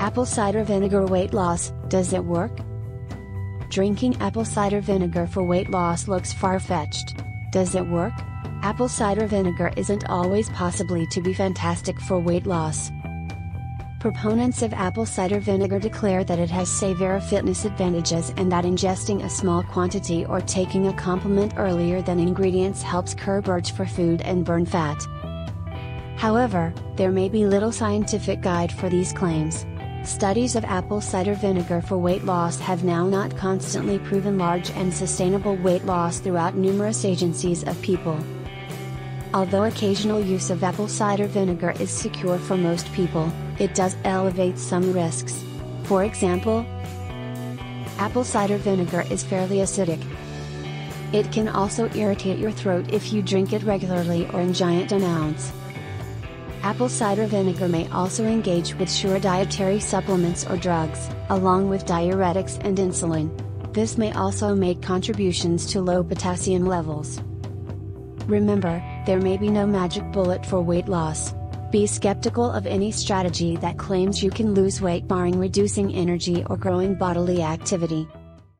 Apple cider vinegar weight loss, does it work? Drinking apple cider vinegar for weight loss looks far fetched. Does it work? Apple cider vinegar isn't always possibly to be fantastic for weight loss. Proponents of apple cider vinegar declare that it has severe fitness advantages and that ingesting a small quantity or taking a complement earlier than ingredients helps curb urge for food and burn fat. However, there may be little scientific guide for these claims. Studies of apple cider vinegar for weight loss have now not constantly proven large and sustainable weight loss throughout numerous agencies of people. Although occasional use of apple cider vinegar is secure for most people, it does elevate some risks. For example, apple cider vinegar is fairly acidic. It can also irritate your throat if you drink it regularly or in giant amounts. Apple cider vinegar may also engage with sure dietary supplements or drugs, along with diuretics and insulin. This may also make contributions to low potassium levels. Remember, there may be no magic bullet for weight loss. Be skeptical of any strategy that claims you can lose weight barring reducing energy or growing bodily activity.